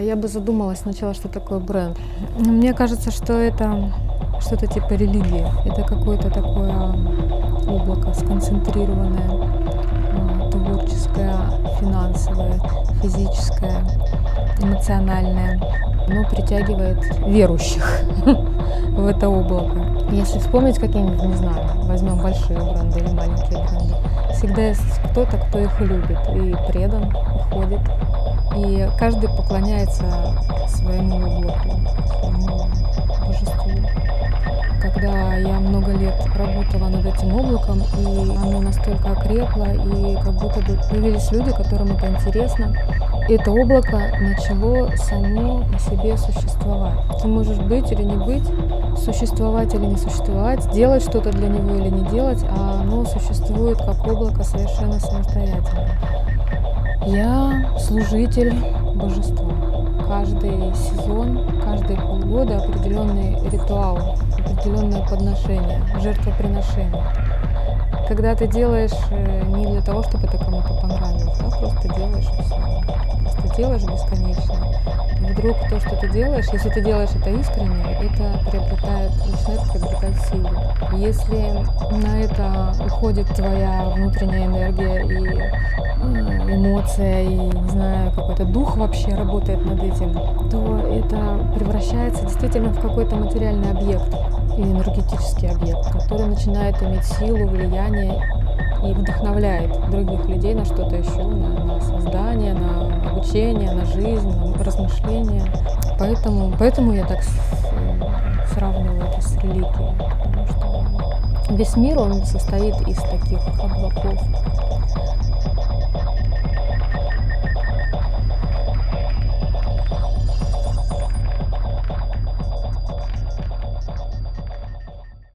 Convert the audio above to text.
Я бы задумалась сначала, что такое бренд. Мне кажется, что это что-то типа религии. Это какое-то такое облако сконцентрированное, а, творческое, финансовое, физическое, эмоциональное. Оно притягивает верующих в это облако. Если вспомнить какие-нибудь, не знаю, возьмем большие бренды или маленькие бренды, всегда есть кто-то, кто их любит и предан, и ходит. И каждый поклоняется своему облаку, своему божеству когда я много лет работала над этим облаком, и оно настолько окрепло, и как будто бы появились люди, которым это интересно. Это облако начало само по себе существовать. Ты можешь быть или не быть, существовать или не существовать, делать что-то для него или не делать, а оно существует как облако совершенно самостоятельно. Я служитель божества. Каждый сезон, каждые полгода определенный ритуал определенное подношение, жертвоприношение. Когда ты делаешь э, не для того, чтобы это кому-то понравилось, а просто делаешь все. Просто делаешь бесконечно. И вдруг то, что ты делаешь, если ты делаешь это искренне, это приобретает, начинает приобретать силу. Если на это уходит твоя внутренняя энергия и эмоция, и, не знаю, какой-то дух вообще работает над этим, то это превращается действительно в какой-то материальный объект и энергетический объект, который начинает иметь силу, влияние и вдохновляет других людей на что-то еще, на, на создание, на обучение, на жизнь, на размышления. Поэтому, поэтому я так сравниваю это с религией, потому что весь мир, он состоит из таких облаков.